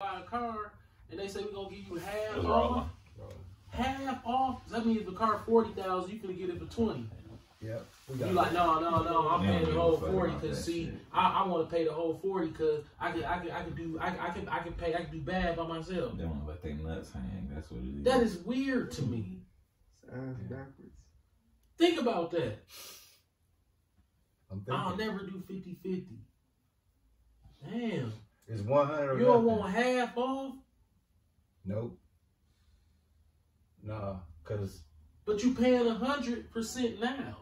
buy a car and they say we're gonna give you half That's off. wrong. Half off. That means if the car forty thousand, you can get it for twenty. Yeah. You like no, no, no. I'm paying the whole forty because see. I, I want to pay the whole forty because I can, I can, I can do, I, I can, I can pay, I can do bad by myself. They want to let their nuts hang. That's what it is. That is weird to me. Ass backwards. Think about that. I'm I'll never do 50-50. Damn. It's 100 or You don't nothing. want half off, Nope. Nah, cause but you paying a hundred percent now.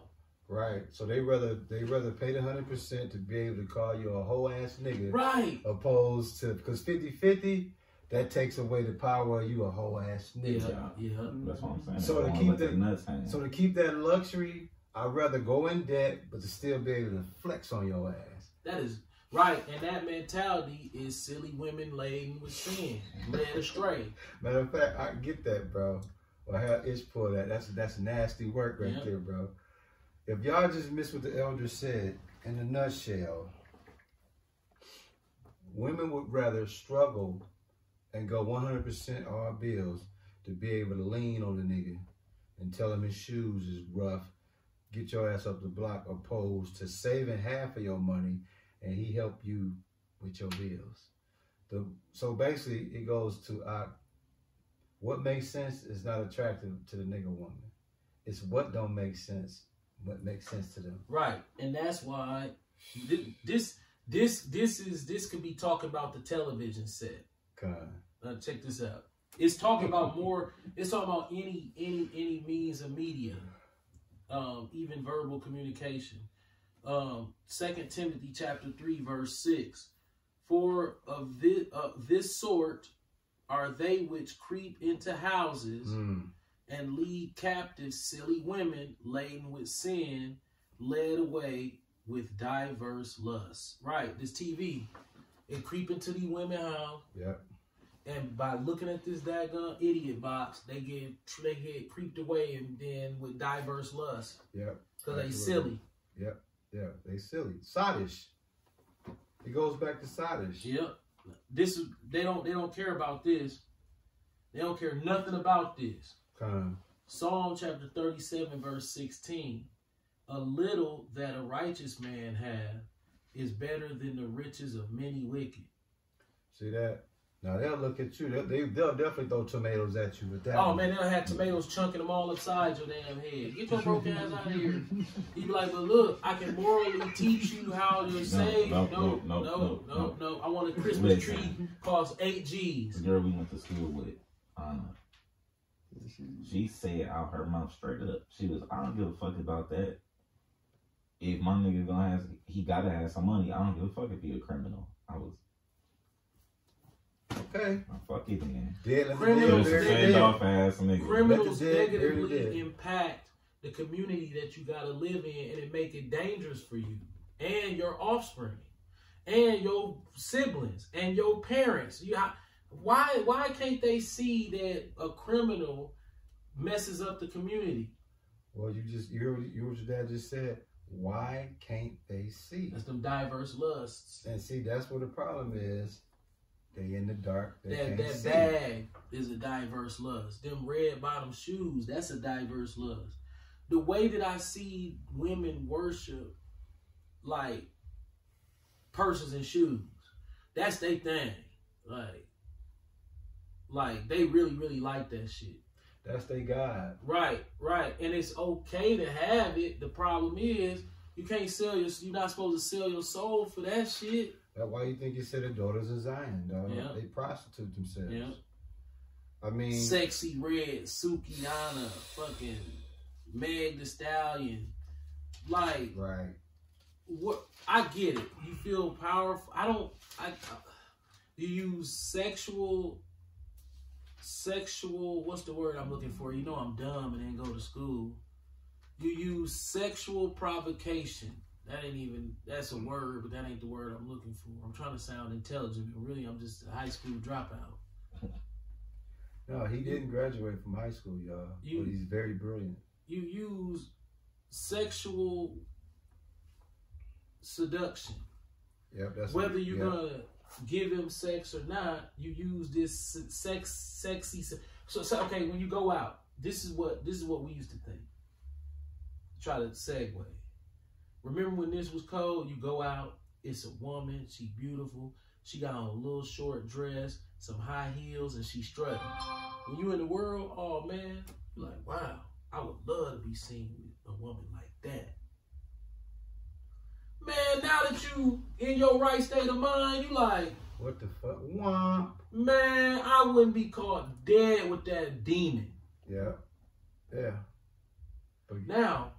right. So they rather they rather pay the hundred percent to be able to call you a whole ass nigga, Right. opposed to because 50-50, that takes away the power of you a whole ass nigga. Yeah. That's what I'm saying. So to keep let the- nuts. So to keep that luxury, I'd rather go in debt, but to still be able to flex on your ass. That is right, and that mentality is silly women laden with sin, led astray. Matter of fact, I get that, bro. Well, how Ish pull that. That's that's nasty work right Yeah. there, bro. If y'all just miss what the elder said in a nutshell, women would rather struggle and go 100% all bills to be able to lean on the nigga and tell him his shoes is rough, get your ass up the block, opposed to saving half of your money and he help you with your bills. The so basically it goes to uh, what makes sense is not attractive to the nigga woman. It's what don't make sense, what makes sense to them. Right, and that's why thi- this this this is this could be talking about the television set. Uh, check this out. It's talking about more. It's talking about any any any means of media, um, even verbal communication. Um, Second Timothy chapter three verse six. For of this of this sort are they which creep into houses Mm. and lead captive silly women laden with sin, led away with diverse lusts. Right, this TV, it creep into the women house, Yep. and by looking at this daggone idiot box, they get they get creeped away, and then with diverse lusts, Yep. cause they silly. Yeah. Yeah, they silly. Sadish. It goes back to Sadish. Yep. This is they don't they don't care about this. They don't care nothing about this. Con. Psalm chapter 37, verse 16. A little that a righteous man have is better than the riches of many wicked. See that? Now they'll look at you. They'll, they, they'll definitely throw tomatoes at you with that. Oh one. man, they'll have tomatoes chunking them all upside your damn head. Get your broke ass out of here. You be like, but look, I can morally teach you how to save. No, no, no, no, no, no, no, no. I want a Christmas Listen. tree cost eight G's. The girl we went to school with, um, she said out her mouth straight up, she was, I don't give a fuck about that. If my nigga gonna have, he gotta have some money. I don't give a fuck if he a criminal. I was, Okay. oh, fuck it then. Dead, let Criminals, dead Just they- a bury they- their off ass nigga. Criminals Let the dead bury the negatively impact the community that you gotta live in, and it make it dangerous for you and your offspring, and your siblings and your parents. You why why can't they see that a criminal messes up the community? Well, you just you heard, you heard what your dad just said. Why can't they see? That's them diverse lusts. And see, that's what the problem is. They in the dark. That that see. bag is a diverse lust. Them red bottom shoes, that's a diverse lust. The way that I see women worship like purses and shoes, that's their thing. Like, like they really, really like that shit. That's their God. Right, right. And it's okay to have it. The problem is you can't sell your you're not supposed to sell your soul for that shit. That's why you think you said the daughters of Zion, dog. Yeah. They prostitute themselves. Yeah. I mean, Sexyy Red, Sukihana, fucking Meg the Stallion. Like right. what I get it. You feel powerful. I don't I, uh, I you use sexual sexual what's the word I'm looking for? You know I'm dumb and didn't go to school. You use sexual provocation. That ain't even that's a word, but that ain't the word I'm looking for. I'm trying to sound intelligent, but really I'm just a high school dropout. No, he didn't graduate from high school, y'all. You- but he's very brilliant. you use sexual seduction. Yep, that's Whether you're yeah. gonna give him sex or not, you use this sex, sexy. So, so okay, when you go out, this is what this is what we used to think. Try to segue. Remember when this was cold? You go out, it's a woman, she beautiful, she got on a little short dress, some high heels, and she strutting. When you in the world, oh man, you're like, wow, I would love to be seen with a woman like that. Man, now that you in your right state of mind, you like, what the fuck? Womp. Man, I wouldn't be caught dead with that demon. Yeah. Yeah. But now,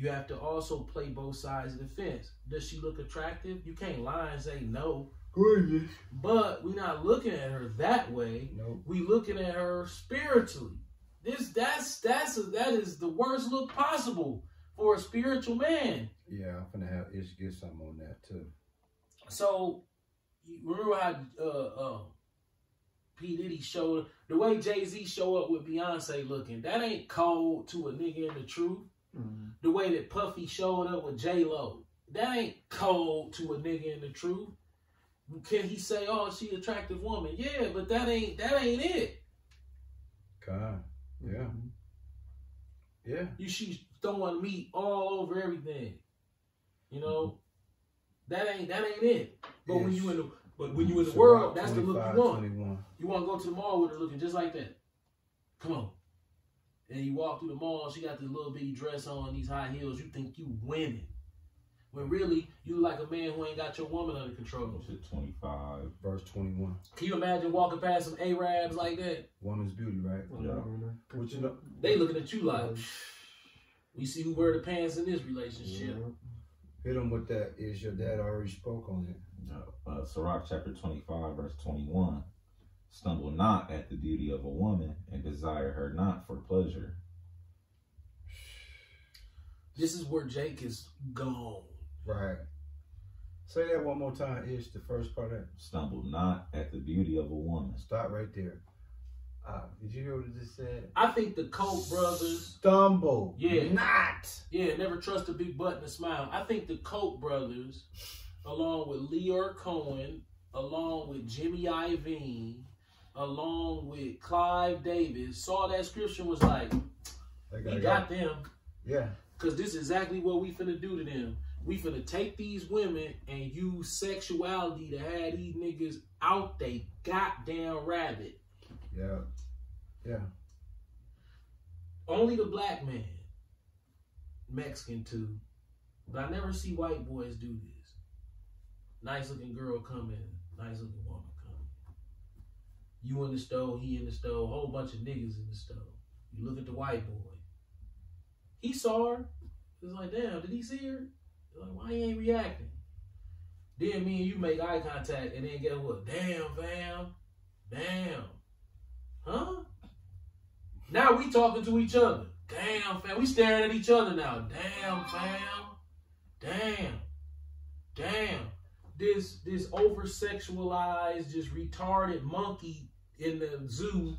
you have to also play both sides of the fence. Does she look attractive? You can't lie and say no. Gorgeous. But we're not looking at her that way. Nope. We looking at her spiritually. This that's that's a, that is the worst look possible for a spiritual man. Yeah, I'm gonna have Ish get something on that too. So remember how uh, uh, P Diddy showed the way Jay Z show up with Beyonce looking. That ain't cold to a nigga in the truth. Mm-hmm. The way that Puffy showed up with J Lo. That ain't cold to a nigga in the truth. Can he say, "Oh, she attractive woman"? Yeah, but that ain't that ain't it. God, yeah, mm-hmm. yeah. You she's throwing meat all over everything. You know, mm-hmm. that ain't that ain't it. But yes. when you in the but when you in the world, that's the look you want. 21. You want to go to the mall with her looking just like that. Come on. And you walk through the mall, she got this little bitty dress on, these high heels. You think you winning. When really, you like a man who ain't got your woman under control. To 25. Verse 21. Can you imagine walking past some Arabs like that? Woman's beauty, right? Yeah. What you know? They looking at you like, we see who wear the pants in this relationship. Yeah. Hit them with that. Is your dad already spoke on it? Uh, Sirach chapter 25, verse 21. Stumble not at the beauty of a woman and desire her not for pleasure. This is where Jake is gone. Right. Say that one more time, Ish, the first part of that. Stumble not at the beauty of a woman. Stop right there. Uh, did you hear what it just said? I think the Koch brothers stumble. Yeah, not. Yeah, never trust a big button to smile. I think the Koch brothers, along with Lyor Cohen, along with Jimmy Iovine, along with Clive Davis, saw that scripture was like, we got go. them. Yeah. Because this is exactly what we finna do to them. We finna take these women and use sexuality to have these niggas out they goddamn rabbit. Yeah. Yeah. Only the black man, Mexican too, but I never see white boys do this. Nice looking girl come in, nice looking woman. You in the stove, he in the stove, whole bunch of niggas in the stove. You look at the white boy. He saw her. It's like, damn, did he see her? Like, why he ain't reacting? Then me and you make eye contact, and then get what? Damn, fam. Damn. Huh? Now we talking to each other. Damn, fam. We staring at each other now. Damn, fam. Damn. Damn. This this over sexualized, just retarded monkey in the zoo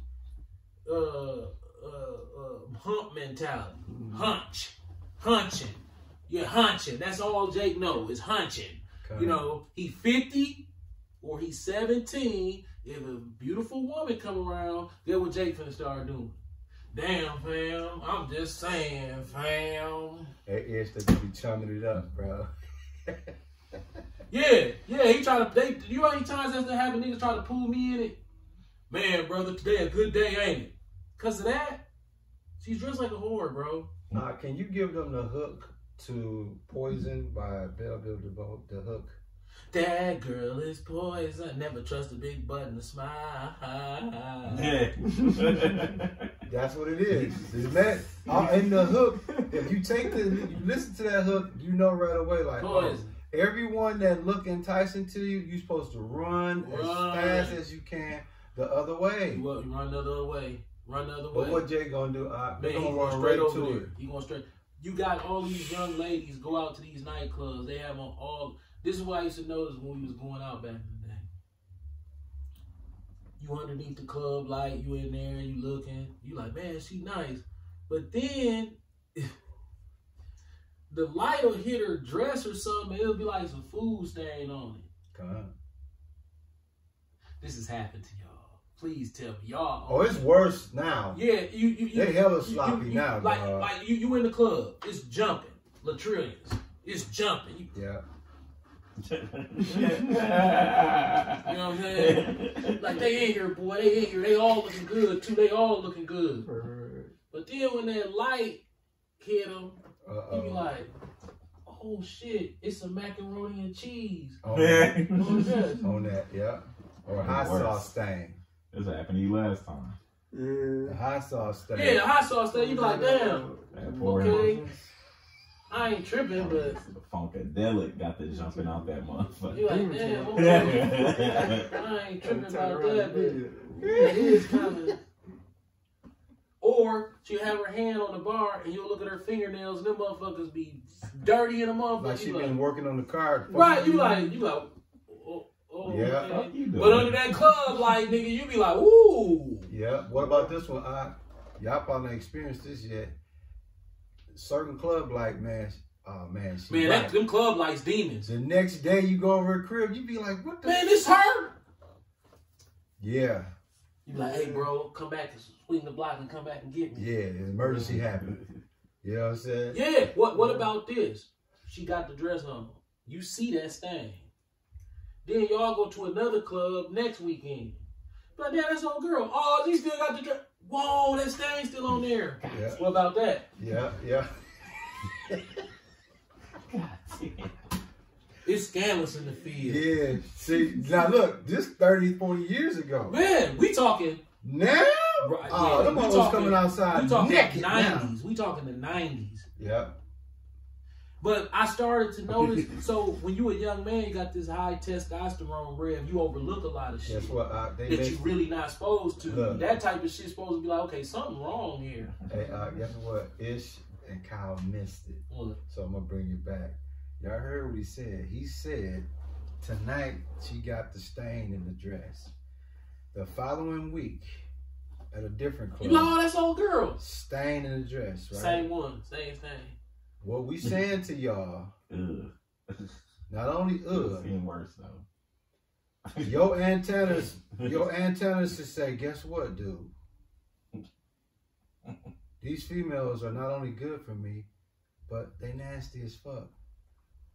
uh uh, uh hump mentality. Mm-hmm. Hunch. Hunching. You're hunching. That's all Jake knows is hunching. Okay. You know, he 50 or he's 17 if a beautiful woman come around, get what Jake finna start doing. Damn, fam. I'm just saying, fam. Ish, they be chumming it up, bro. yeah, yeah. He try to. They, you know how many times that's happen? Niggas try to pull me in it. Man, brother, today a good day, ain't it? Cause of that, she's dressed like a whore, bro. Nah, can you give them the hook to "Poison" by Bell Biv DeVoe? The hook. That girl is poison. Never trust a big button to smile. Yeah. That's what it is. It's that uh, in the hook. If you take the, you listen to that hook, you know right away. Like oh, everyone that look enticing to you, you're supposed to run, run, as fast as you can the other way. You run the other way. Run the other but way. But what Jay gonna do? Uh, Man, gonna run straight right over there. It. He going straight. You got all these young ladies go out to these nightclubs. They have on all this is why I used to notice when we was going out back in the day. You underneath the club light, you in there, you looking, you like, man, she nice. But then the light will hit her dress or something, it'll be like some food stain on it. God. this has happened to y'all. Please tell me, y'all. Oh, it's worse now. Yeah, you you, you They hella you- sloppy you- now, Like dog. like you you in the club, it's jumping, latrillions, it's jumping. You, Yeah. you know what I'm saying? Like they in here, boy, they in here. They all looking good too. They all looking good. But then when that light hit them, you be like, oh shit, it's some macaroni and cheese. Oh. On that, What is that? on that, yeah. Or hot sauce stain. This happened to you last time. Mm. The Yeah. hot sauce stain. Yeah, the hot sauce thing. You be like, damn, okay, I ain't tripping, oh, but The Funkadelic got the jumping out that motherfucker. you like, damn, okay. I ain't tripping about that, but it is kind of. Or she'll have her hand on the bar and you'll look at her fingernails and them motherfuckers be dirty in the motherfucker. Like she You been like, working on the car. right, you like, you like, oh, Yeah. okay. Fuck you doing? But under that club like nigga, you be like, ooh. Yeah. What about this one? I, y'all probably experienced this yet. Certain club like man, oh man, she Man, right. that, them club lights demons. The next day you go over a crib, you be like, what the? Man, this her. Yeah, You be like, hey, bro, come back and swing the block and come back and get me. yeah. An emergency happened. You know what I'm saying? Yeah. What What about this? She got the dress on. You see that stain. Then y'all go to another club next weekend. But damn, that's old girl. Oh, she still got the dress. Whoa, that stain still on there. Yeah, What about that? yeah, yeah. It's scandalous in the field. Yeah. See, now look, this 30, 40 years ago. Man, we talking. Now? Right, Oh, yeah, them motherfuckers coming outside We talking naked now. nineties. We talking the nineties. Yeah. But I started to notice. so when you a young man, you got this high testosterone rev. You overlook a lot of shit what? Uh, they that make, you really not supposed to. Look. That type of shit supposed to be like, okay, something wrong here. hey, uh, guess what? Ish and Kyle missed it. What? So I'm gonna bring you back. Y'all heard what he said. He said tonight she got the stain in the dress. The following week, at a different club. You know, that's old girl. stain in the dress, right? Same one, same thing. What we saying to y'all, not only It's ugh, getting worse though. your antennas, your antennas to say, guess what, dude? These females are not only good for me, but they nasty as fuck.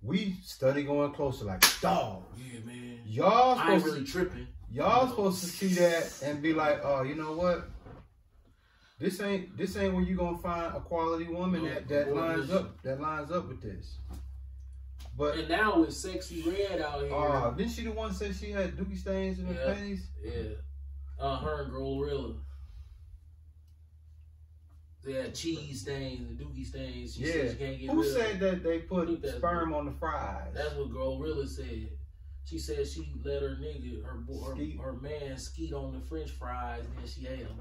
We study going closer like dog. Yeah, man. Y'all I ain't supposed really to, tripping. y'all supposed to see that and be like, oh, you know what? This ain't this ain't where you gonna find a quality woman that, that lines up that lines up with this. But And now with Sexyy Red out here, uh didn't she the one say she had dookie stains in her Yeah. panties? yeah, uh, her and GloRilla. They had cheese stains and dookie stains. She Yeah. said she can't get Who said that they put sperm on the fries? That's what GloRilla said. She said she let her nigga, her her, her man, skeet on the French fries, and then she ate them.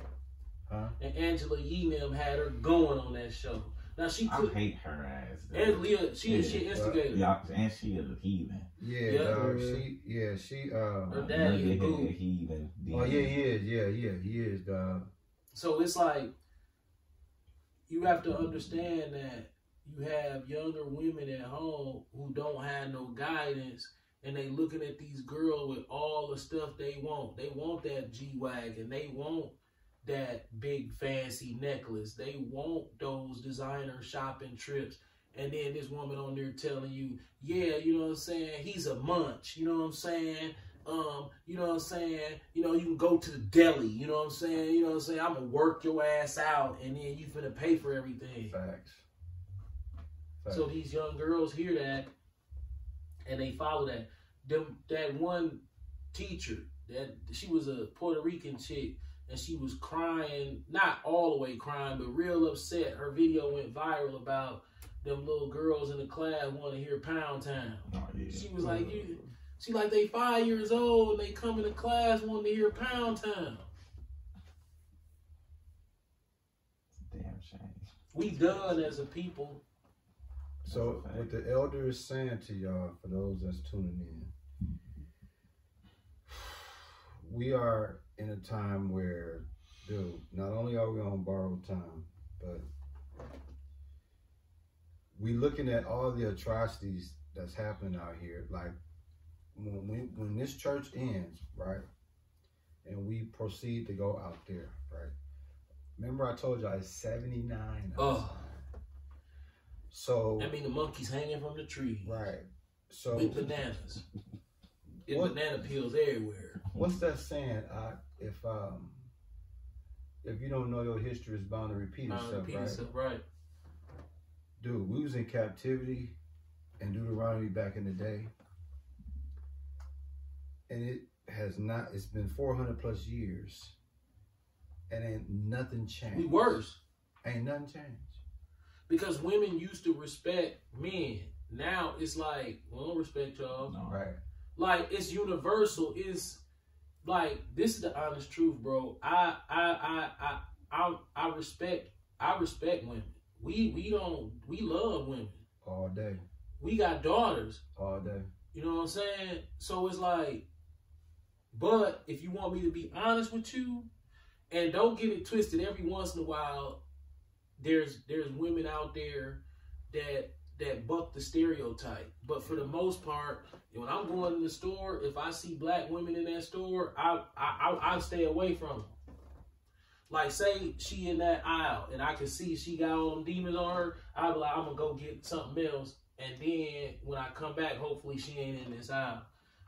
Huh? And Angela Yee and them had her going on that show. Now she I hate her ass. dude. Angela, Yee, she Yeah. she instigated. Yeah, and she is a heathen. Yeah, Yeah. dog. She yeah, she uh Her daddy a Nugget goof. head heathen. Oh yeah, he is, yeah, yeah, he is, dog. So it's like you have to understand that you have younger women at home who don't have no guidance and they looking at these girls with all the stuff they want. They want that G Wagon. They want that big fancy necklace. They want those designer shopping trips. And then this woman on there telling you, yeah, you know what I'm saying? He's a munch. You know what I'm saying? Um, you know what I'm saying? You know, you can go to the deli, you know what I'm saying? You know what I'm saying? I'm gonna work your ass out and then you finna pay for everything. Facts. Facts. So these young girls hear that and they follow that. Them that one teacher, that she was a Puerto Rican chick and she was crying, not all the way crying, but real upset. Her video went viral about them little girls in the class want to hear Pound Town. Oh, yeah. She was like, you, she like they five years old and they come into class wanting to hear Pound Town. Damn shame. We done as a people. So a what the elder is saying to y'all, for those that's tuning in, we are in a time where, dude, not only are we on borrowed time, but we looking at all the atrocities that's happening out here. Like when when, when this church ends, right? and we proceed to go out there, right? Remember, I told you I was 79. Oh, So, I mean the monkeys hanging from the tree right. So, with bananas. It's banana peels everywhere. what's that saying? Uh, if um, if you don't know your history, is bound to repeat itself, repeat right? itself, right? Dude, we was in captivity in Deuteronomy back in the day. And it has not, it's been 400 plus years. And ain't nothing changed. We worse Ain't nothing changed. because women used to respect men. Now it's like, we don't respect y'all. No. Right. like it's universal. It's like this is the honest truth, bro. I I I I I, I respect I respect women. We we don't we love women. All day. We got daughters. All day. You know what I'm saying? So it's like, but if you want me to be honest with you, and don't get it twisted, every once in a while, there's there's women out there that that buck the stereotype. But for the most part, when I'm going in the store, if I see black women in that store, I I I, I stay away from them. Like say she in that aisle and I can see she got all them demons on her, I'll be like, I'm gonna go get something else. And then when I come back, hopefully she ain't in this aisle.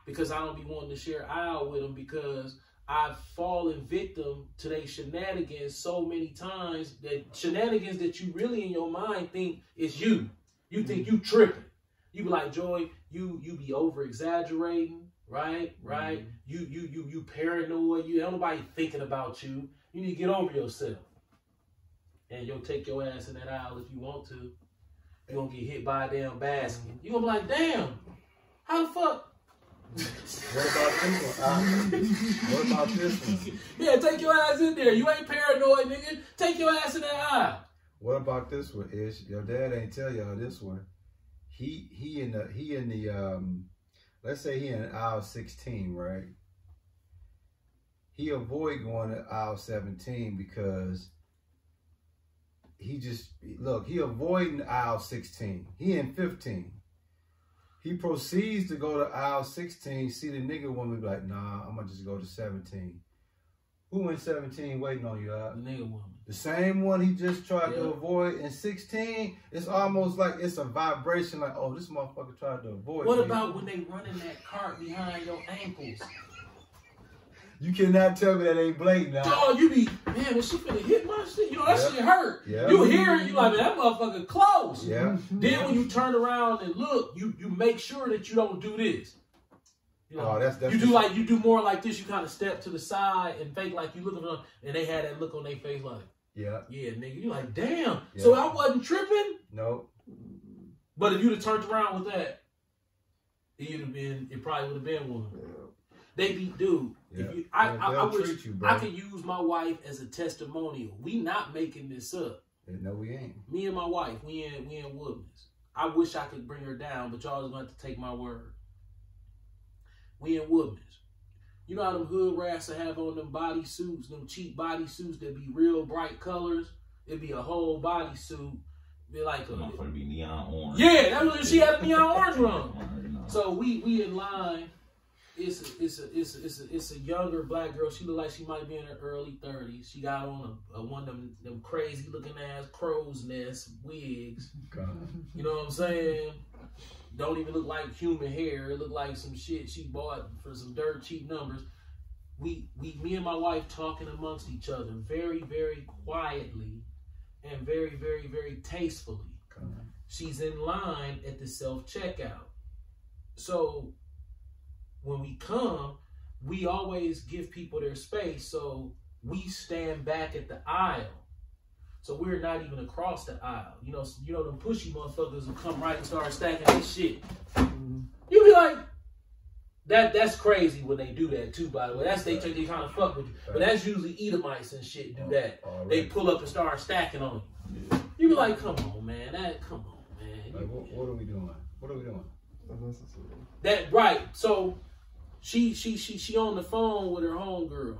Because I don't be wanting to share aisle with them because I've fallen victim to their shenanigans so many times that shenanigans that you really in your mind think is you. You think you tripping. You be like, Joy, you you be over exaggerating, right? Mm-hmm. Right? You you you you paranoid. You ain't nobody thinking about you. You need to get over yourself. And you'll take your ass in that aisle if you want to. You're gonna get hit by a damn basket. Mm-hmm. You gonna be like, damn, how the fuck? What about this one? What about this one? Yeah, take your ass in there. You ain't paranoid, nigga. Take your ass in that aisle. What about this one? Ish, your dad ain't tell y'all this one. He he in the he in the um, let's say he in aisle sixteen, right? He avoid going to aisle seventeen because he just look he avoiding aisle sixteen. He in fifteen. He proceeds to go to aisle sixteen. See the nigga woman be like, nah, I'm gonna just go to seventeen. Who in seventeen waiting on you? Uh? The nigga woman. The same one he just tried to avoid in 16, it's almost like it's a vibration like, oh, this motherfucker tried to avoid What me. about when they running that cart behind your ankles? You cannot tell me that ain't blatant now. Dog, you be, man, is she finna hit my shit? You know, that Yeah. shit hurt. Yeah. You hear it, you like, that motherfucker close. Yeah. Then when you turn around and look, you you make sure that you don't do this. You, know, Oh, that's- that's you do like you do more like this. You kind of step to the side and fake like you looking them, and they had that look on their face like, Yeah. yeah, nigga. You like, damn. So I wasn't tripping. No. But if you'd have turned around with that, it'd have been. It probably would have been one. They be, dude. Yeah. If you, I, I, I wish you. I could use my wife as a testimonial. We not making this up. No, we ain't. Me and my wife, we in we in Woodlands. I wish I could bring her down, but y'all is going to take my word. We in Woodlands. You know how them hood rats that have on them body suits, them cheap body suits that be real bright colors. It'd be a whole body suit, be like a motherfucker be neon orange. yeah. That was she had neon orange no. So we we in line. It's a, it's a, it's a, it's a, it's a younger black girl. She look like she might be in her early thirties. She got on a, a one of them, them crazy looking ass crow's nest wigs. God. You know what I'm saying? Don't even look like human hair. It look like some shit she bought for some dirt cheap numbers. We we me and my wife talking amongst each other very very quietly and very very very tastefully God. she's in line at the self checkout. So when we come, we always give people their space. So we stand back at the aisle. So we're not even across the aisle. You know, you know them pushy motherfuckers who come right and start stacking this shit. Mm-hmm. You be like, that that's crazy when they do that too. By the way, that's they they trying to fuck with you. But that's usually Edomites and shit do oh, that. They pull up and start stacking on you. You be like, come on, man. That come on, man. Like, what, what are we doing? What are we doing? Unnecessary. That right. So she she she she on the phone with her homegirl.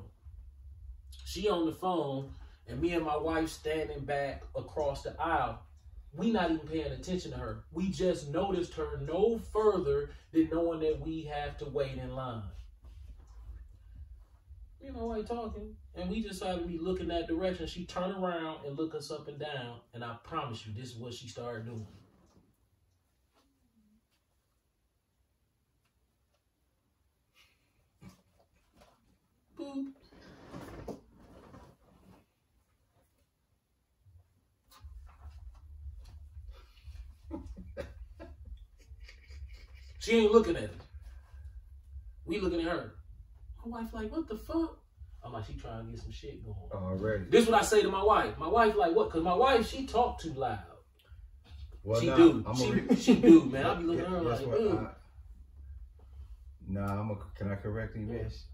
She on the phone, and me and my wife standing back across the aisle. We not even paying attention to her. We just noticed her no further than knowing that we have to wait in line. me and my wife talking, and we just started to be looking that direction. She turned around and look us up and down, and I promise you, this is what she started doing. Boop. She ain't looking at us. We looking at her. My wife like, what the fuck? I'm like, she trying to get some shit going. Already. This is what I say to my wife. My wife like, what? Cause my wife, she talk too loud. Well, she nah, do. I'm she, a, she do, man. I be looking at her like, what? I- Nah, I'm a, can I correct him? Yes.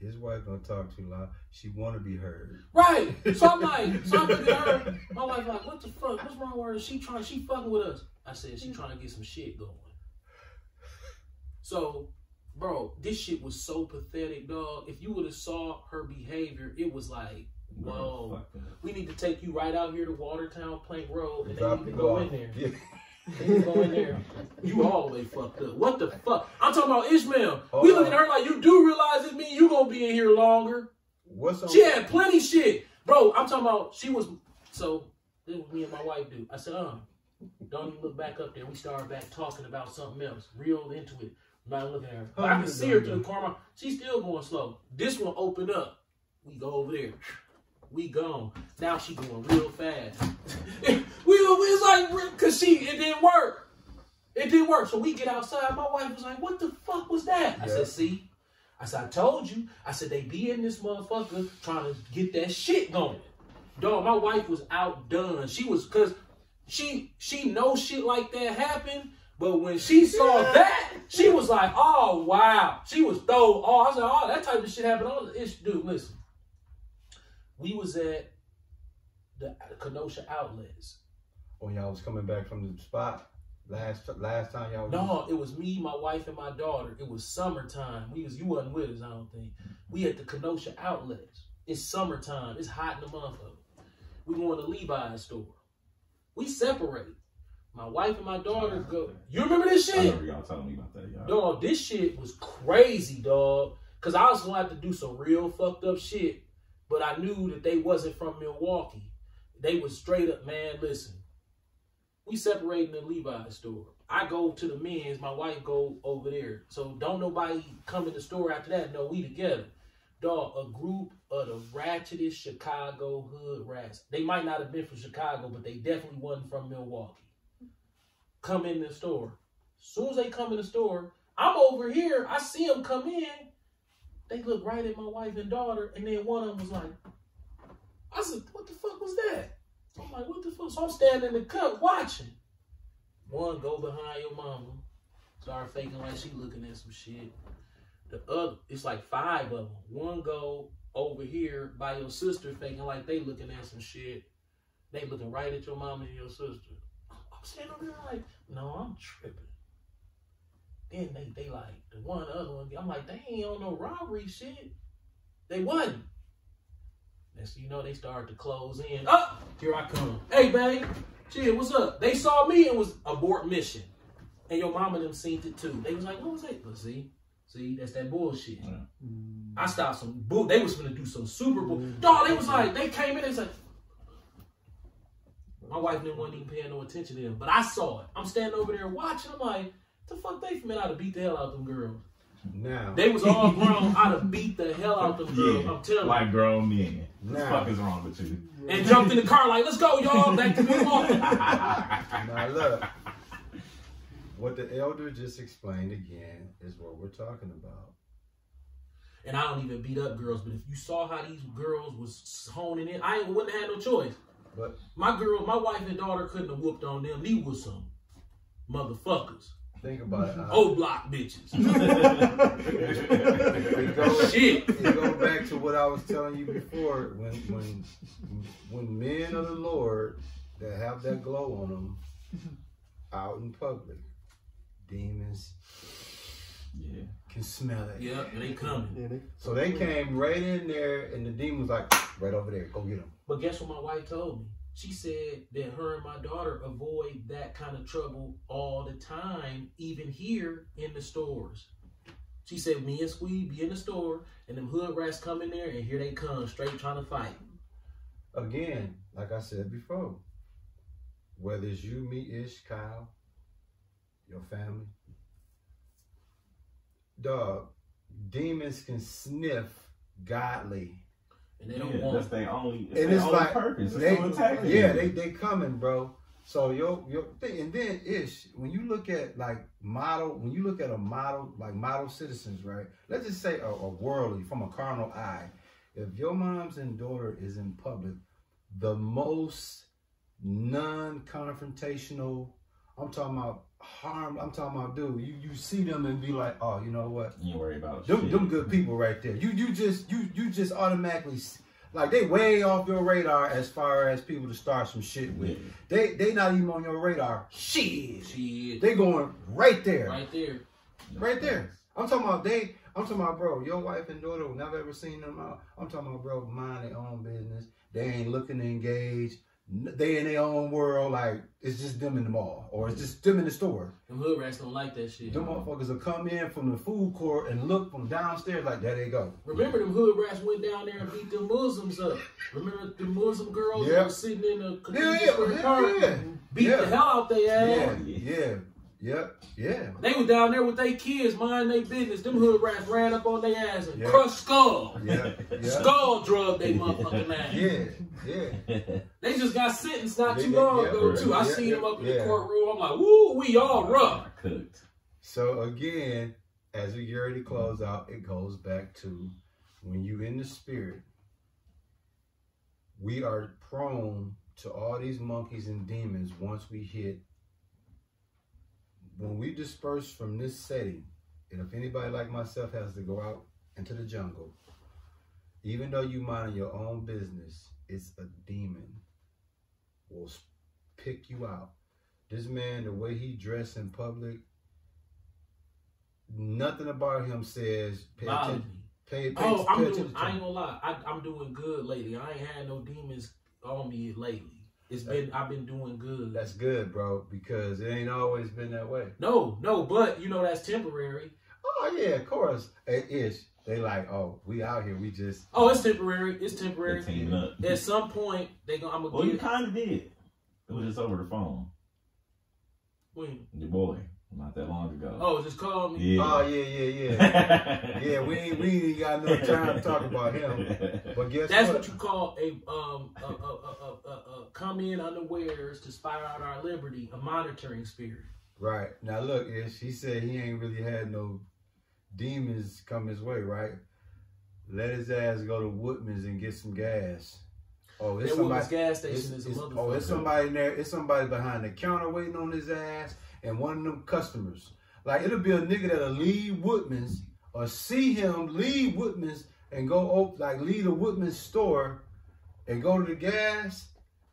His wife don't talk too loud. She want to be heard. Right. So I'm like, so I'm looking at her. My wife like, what the fuck? What's wrong with her? She trying, she fucking with us. I said, she trying to get some shit going. So, bro, this shit was so pathetic, dog. If you would have saw her behavior, it was like, whoa. Fuck. We need to take you right out here to Watertown Plank Road, and then you can go ball. in there. Yeah. Then you go there. You all the way fucked up. What the fuck? I'm talking about Ishmael. Hold we on. looking at her like you do realize it mean you gonna be in here longer. What's on? She had plenty shit, bro. I'm talking about she was. So this was me and my wife do. I said, um, don't even look back up there. We started back talking about something else, real into it. I'm not looking at her. But I can see her through the corner. She's still going slow. This one opened up. We go over there. We gone. Now she going real fast. we, we was like, cause she it didn't work. It didn't work. So we get outside. My wife was like, "What the fuck was that?" I said, "See." I said, I told you. I said, they be in this motherfucker trying to get that shit going. Dog, my wife was outdone. She was, cause she, she knows shit like that happen. But when she saw that, she was like, oh, wow. She was throw, oh, I said, oh, that type of shit happened. Oh, it's, dude, listen. We was at the Kenosha outlets. When y'all was coming back from the spot last last time y'all. Was, No, it was me, my wife, and my daughter. It was summertime. We was you wasn't with us, I don't think. We at the Kenosha outlets. It's summertime. It's hot in the month motherfucker. We going to Levi's store. We separate. My wife and my daughter go. You remember this I shit? remember y'all telling me about that, y'all. Dog, this shit was crazy, dog. Cause I was gonna have to do some real fucked up shit, but I knew that they wasn't from Milwaukee. They was straight up, man. Listen, we separating the Levi's store. I go to the men's, my wife go over there. So don't nobody come in the store after that. No, we together. Dog, a group of the ratchetest Chicago hood rats. They might not have been from Chicago, but they definitely wasn't from Milwaukee. Come in the store. soon as they come in the store, I'm over here. I see them come in. They look right at my wife and daughter, and then one of them was like, I said, what the fuck was that? I'm like, what the fuck? So I'm standing in the cut watching. One go behind your mama, start faking like she looking at some shit. The other, it's like five of them. One go over here by your sister, faking like they looking at some shit. They looking right at your mama and your sister. I'm standing over there like, no, I'm tripping. Then they, they like the one other one. I'm like, they ain't on no robbery shit. They wasn't. Next you know, they started to close in. Up, here I come. Hey, babe, shit, what's up? They saw me and was abort mission, and your mama them seen it too. They was like, what was that? But see, see, that's that bullshit. I stopped some bull. They was gonna do some super bull. Dog, they was like, they came in. They was like, my wife didn't want even paying no attention to them, but I saw it. I'm standing over there watching. I'm like, the fuck they from? I'd have beat the hell out of them girls. Now. They was all grown. I'd have beat the hell out them girls. Yeah, I'm telling you. like grown men. What the fuck is wrong with you? and jumped in the car like, let's go, y'all, back to Milwaukee. Now look, what the elder just explained again is what we're talking about. and I don't even beat up girls, but if you saw how these girls was honing in, I wouldn't have had no choice. But My girl, my wife and daughter couldn't have whooped on them. These was some motherfuckers. Think about it. uh, O block bitches. it goes, Shit. it goes back to what I was telling you before. When when when men of the Lord that have that glow on them out in public, demons Yeah. can smell it. Yep, they coming. Yeah, they, So they came right in there, and the demon was like, right over there, go get them. But guess what my wife told me? She said that her and my daughter avoid that kind of trouble all the time, even here in the stores. She said me and Squee be in the store and them hood rats come in there and here they come straight trying to fight. Again, like I said before, whether it's you, me, Ish, Kyle, your family, dog, demons can sniff godly. And they don't Yeah, want that's their only, it's And their it's only like purpose. It's they, to attack you. yeah, they they coming, bro. So your your thing, and then ish when you look at like model, when you look at a model like model citizens, right? Let's just say a, a worldly from a carnal eye. If your mom's and daughter is in public, the most non-confrontational. I'm talking about harm. I'm talking about dude. You you see them and be like, oh, you know what? You ain't worry about Them, shit. them good people right there. You you just you you just automatically like they way off your radar as far as people to start some shit with. Yeah. They they not even on your radar. Shit. shit They going right there. right there. Right there. I'm talking about they I'm talking about bro, your wife and daughter never ever seen them out. I'm talking about bro, mind their own business. They ain't looking to engage. They in their own world, like it's just them in the mall, or it's just them in the store. Them hood rats don't like that shit. Them motherfuckers will come in from the food court and look from downstairs like there they go. Remember them hood rats went down there and beat them Muslims up. Remember the Muslim girls Yeah. that were sitting in the Yeah, yeah, yeah. beat Yeah. the hell out they ass. Yeah, yeah, yeah, yeah. They was down there with their kids, mind their business. Them hood rats ran up on their ass and Yeah. crushed skull. Yeah, yeah, Skull drug they motherfucking ass. yeah, yeah. They just got sentenced not They too did, long yeah, ago right. too. I Yeah, seen them up in yeah. the courtroom. I'm like, woo, we all rough. Cooked. So again, as we get ready to close out, it goes back to when you in the spirit, we are prone to all these monkeys and demons once we hit. When we disperse from this setting, and if anybody like myself has to go out into the jungle, even though you mind your own business, it's a demon will pick you out. This man, the way he dressed in public, nothing about him says pay attention. Pay, pay, Oh, I'm pay doing. I ain't gonna lie. I, I'm doing good lately. I ain't had no demons on me lately. It's been. I've been doing good. That's good, bro, because it ain't always been that way. No, no, but you know that's temporary. Oh yeah, of course. It is. They like, oh, we out here. We just Oh, it's temporary. It's temporary. Up. At some point, they gonna. I'm gonna you get. kind of did. It was just over the phone. When? Your boy, not that long ago. Oh, just call me. yeah. Oh yeah, yeah, yeah. yeah, we ain't we ain't got no time to talk about him. But guess That's what? what you call a um a, a, a, a, a, a come in unawares to spy out our liberty, a monitoring spirit. Right. Now look, Ish, he said he ain't really had no demons come his way, right? Let his ass go to Woodman's and get some gas. Oh, it's That somebody. Woodman's gas It's, station is a it's- motherfucker. oh, it's somebody in there. It's somebody behind the counter waiting on his ass, and one of them customers. Like it'll be a nigga that'll leave Woodman's or see him leave Woodman's and go op- like leave the Woodman's store and go to the gas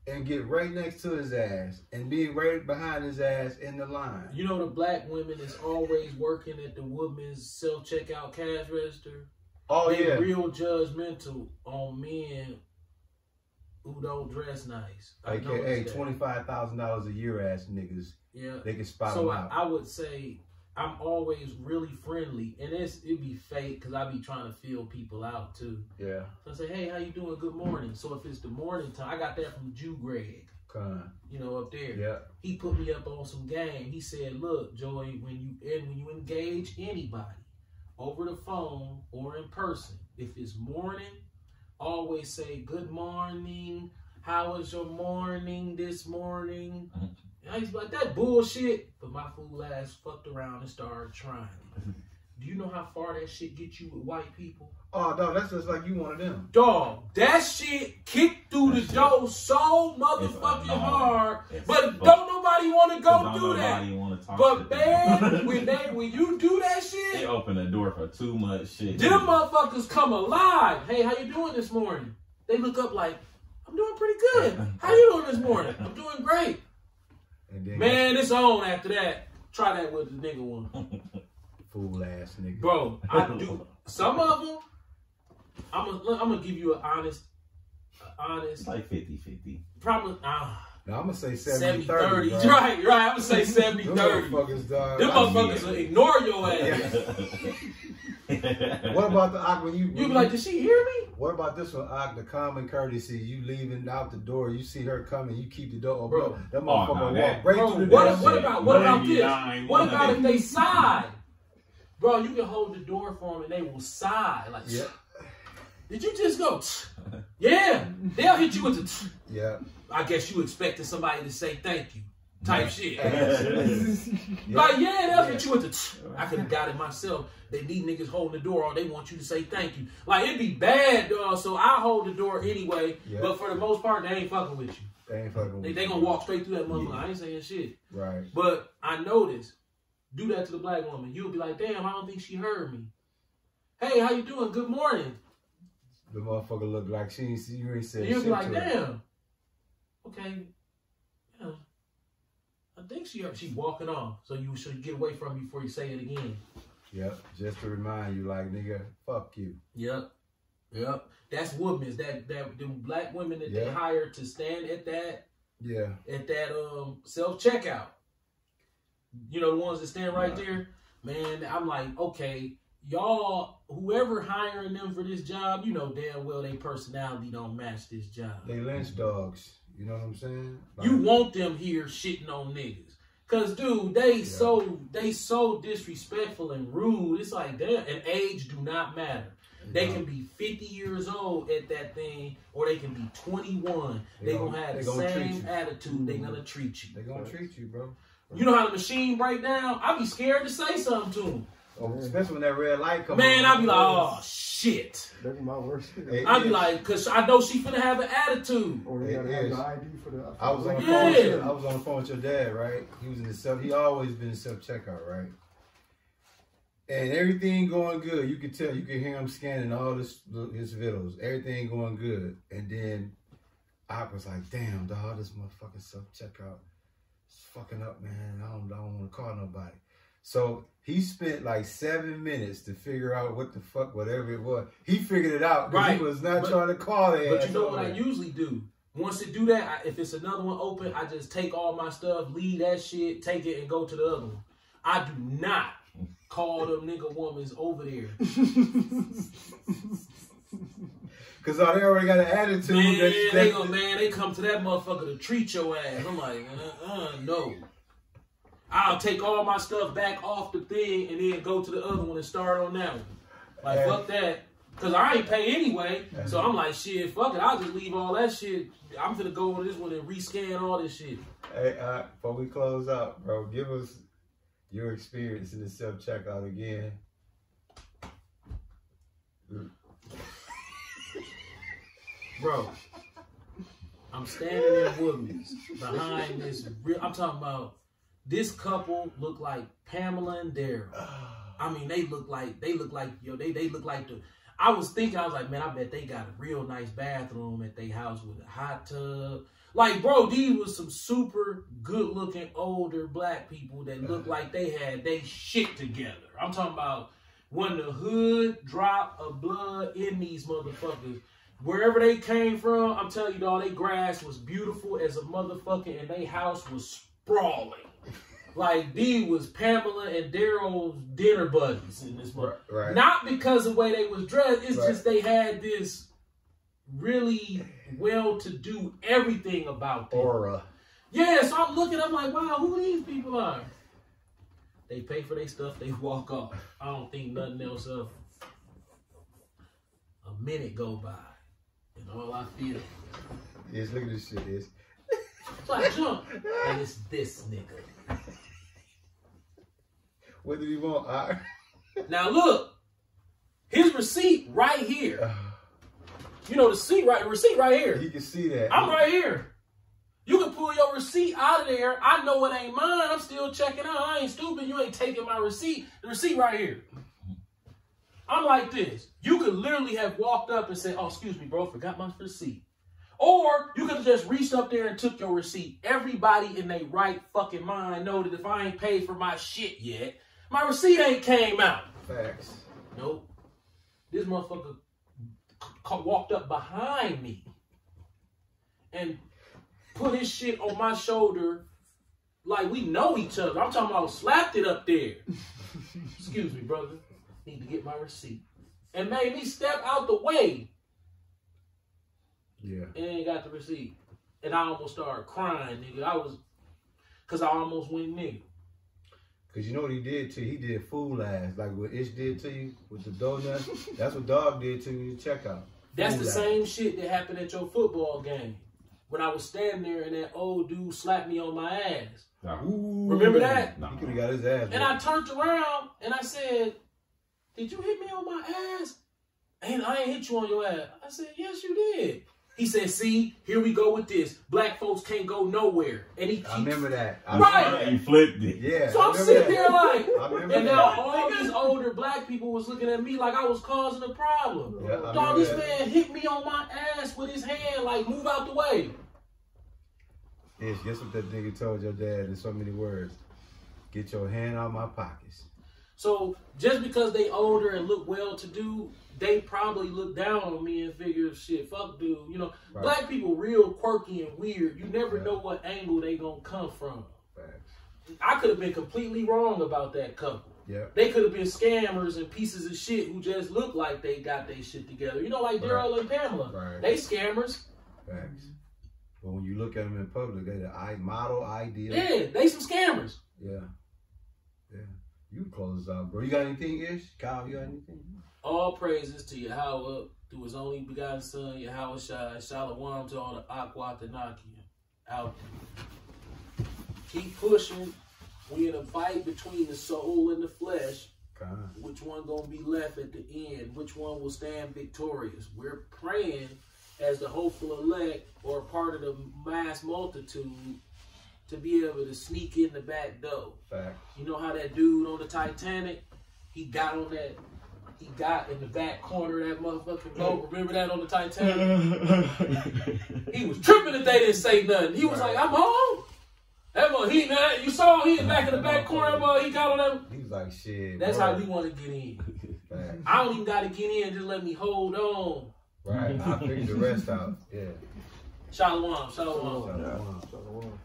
and get right next to his ass and be right behind his ass in the line. You know the black women is always working at the Woodman's self checkout cash register. Oh they yeah, real judgmental on men who don't dress nice. I aka twenty five thousand dollars a year ass niggas. Yeah. They can spot So them I, out. I would say I'm always really friendly, and it's it be fake because I be trying to feel people out too. yeah, So I say, hey, how you doing? Good morning. So if it's the morning time, I got that from Jew Greg, con. you know, up there. Yeah, He put me up on some game. He said, look, Joey, when you and when you engage anybody over the phone or in person, if it's morning, always say good morning. How was your morning this morning? Mm-hmm. And I used to be like that bullshit, but my fool ass fucked around and started trying. Do you know how far that shit gets you with white people? Oh no, that's just like you one of them. Dog, that shit kicked through That the shit- door so motherfucking annoying. hard. It's But fuck- don't nobody want to go Don't that. nobody wanna talk But man, when they when you do that they shit, open the door for too much shit. them motherfuckers come alive. Hey, how you doing this morning? They look up like, I'm doing pretty good. How you doing this morning? I'm doing great. And then Man, it's on after that. Try that with the nigga one. fool ass nigga. Bro, I do some of them. I'm gonna I'm gonna give you an honest, a It's honest, like 50 50. probably. Uh, Now I'm gonna say 70 70 30. 30. Right, right. I'm gonna say 70 Them 30. motherfuckers, dog. Them motherfuckers will ignore your ass. What about the Ak when you? You be like, did she hear me? What about this one, Ak? The common courtesy, you leaving out the door, you see her coming, you keep the door open. Bro. that Oh, motherfucker no, walk right Bro, through the what, damn what about what about this? What about if they sigh? Bro, you can hold the door for them and they will sigh. Like, Yeah, did you just go? yeah, they'll hit you with the. yeah. I guess you expected somebody to say thank you, type shit. Yeah. Like, yeah, they'll hit you with the. I could have got it myself. They need niggas holding the door, or they want you to say thank you. Like, it'd be bad, dog. So I hold the door anyway. Yeah. But for the most part, they ain't fucking with you. They ain't fucking They, with they gonna walk straight through that motherfucker. I ain't saying shit. Right. But I noticed, do that to the black woman. You'll be like, damn, I don't think she heard me. Hey, how you doing? Good morning. The motherfucker look like she ain't see you ain't said you'll shit be like, to her. damn. Okay. Yeah. I think she she walking off. So you should get away from me before you say it again. Yep. Just to remind you, like, nigga, fuck you. Yep. Yep. That's women. That that the black women that they hire to stand at that Yeah. at that um self checkout. You know the ones that stand right Right. there, man. I'm like, okay, y'all, whoever hiring them for this job, you know damn well their personality don't match this job. They lynch dogs. You know what I'm saying? Like, You want them here shitting on niggas. Cause dude, they Yeah. so they so disrespectful and rude. It's like damn, and age do not matter. They can be 50 years old at that thing, or they can be 21. They They, gonna- have they the gonna same attitude. They gonna treat you. They gonna treat you, bro. You know how the machine break down? I be scared to say something to him. Oh, especially when that red light come Man, on. I be like, oh shit. That's my worst fear. Hey, I be Yes. like, cause I know she finna have an attitude. Or they gotta have the ID for the. I was on the Yeah. phone. With your, I was on the phone with your dad, right? He was in the self. He always been in self checkout, right? And everything going good. You could tell. You could hear him scanning all this his videos. Everything going good. And then I was like, "Damn, dog, this motherfucking self checkout is fucking up, man. I don't, I don't want to call nobody." So he spent like seven minutes to figure out what the fuck, whatever it was. He figured it out. Right. He was not But- trying to call it. But you know what I usually do? Once it do that, I, if it's another one open, I just take all my stuff, leave that shit, take it, and go to the other one. I do not call them nigga womans over there. Because they already got an attitude. Man, that, they go, man, they come to that motherfucker to treat your ass. I'm like, uh, uh, no. I'll take all my stuff back off the thing and then go to the other one and start on that one. Like, Hey. fuck that. Cause I ain't pay anyway. So I'm like, shit, fuck it. I'll just leave all that shit. I'm gonna go on this one and rescan all this shit. Hey, uh, before we close out, bro, give us your experience in the self checkout again. Bro, I'm standing in Woodman's behind this real I'm talking about this couple look like Pamela and Daryl. I mean, they look like they look like yo, they they look like the I was thinking, I was like, man, I bet they got a real nice bathroom at their house with a hot tub. Like, bro, these was some super good looking older black people that looked like they had they shit together. I'm talking about when the hood drop of blood in these motherfuckers. Wherever they came from, I'm telling you, dog, they grass was beautiful as a motherfucker, and they house was sprawling. Like D was Pamela and Daryl's dinner buddies in this mother. Right. Not because of the way they was dressed, it's Right. just they had this really well-to-do everything about them. Aura. Yeah, so I'm looking, I'm like, wow, who these people are? They pay for their stuff, they walk off. I don't think nothing else of a minute go by. And all I feel, Yes, look at this shit. Is so I jump, and it's this nigga. What did he want? I, Now look, his receipt right here. You know the receipt right, the receipt right here. You can see that. I'm right here. You can pull your receipt out of there. I know it ain't mine. I'm still checking out. I ain't stupid. You ain't taking my receipt. The receipt right here. I'm like this. You could literally have walked up and said, "Oh, excuse me, bro, forgot my receipt." Or you could have just reached up there and took your receipt. Everybody in their right fucking mind know that if I ain't paid for my shit yet, my receipt ain't came out. Facts. Nope. This motherfucker c- walked up behind me and put his shit on my shoulder like we know each other. I'm talking about slapped it up there. Excuse me, brother. Need to get my receipt. And made me step out the way Yeah. and ain't got the receipt. And I almost started crying, nigga. I was, cause I almost went nigga. Cause you know what he did to you? He did fool ass. Like what Ish did to you with the donut. That's what Dog did to you at checkout. That's Fool the ass. same shit that happened at your football game. When I was standing there and that old dude slapped me on my ass. No. Ooh. Remember that? No. He could have got his ass. And I turned around and I said, Did you hit me on my ass? And I ain't hit you on your ass. I said, Yes, you did. He said, See, here we go with this. Black folks can't go nowhere. And he, I remember that. I Right. remember You flipped it. Yeah. so I I'm remember sitting that. there like, I remember and that. now all these older black people was looking at me like I was causing a problem. Yeah, I Dog, this that. man hit me on my ass with his hand, like move out the way. Ish, guess what that nigga told your dad in so many words? Get your hand out my pockets. So just because they older and look well to do, they probably look down on me and figure shit, fuck dude. You know, Right. black people real quirky and weird. You never Yeah. know what angle they gonna come from. Facts. I could have been completely wrong about that couple. Yeah. They could have been scammers and pieces of shit who just look like they got their shit together. You know, like Right. Daryl and Pamela. Right. They scammers. Facts. But when you look at them in public, they the i- model ideal. Yeah, they some scammers. Yeah. Yeah. You close us out, bro. You got anything, Ish? Kyle, you got anything? All praises to Yahweh through his only begotten son, Yahawashi. Shalom to all the Aqua Tanaki out there. Keep pushing. We in a fight between the soul and the flesh. Kyle. Which one gonna be left at the end? Which one will stand victorious? We're praying as the hopeful elect or part of the mass multitude to be able to sneak in the back door. Facts. You know how that dude on the Titanic, he got on that, he got in the back corner of that motherfucking boat. Remember that on the Titanic? He was tripping that they didn't say nothing. He was like, I'm home. That one, he, man, you saw him, he in back in the back corner, boy, he got on that. He was like, shit. That's bro. how we want to get in. I don't even got to get in, just let me hold on. Right. I figured the rest out. Yeah. Shalom, shalom. Shalom. Shalom.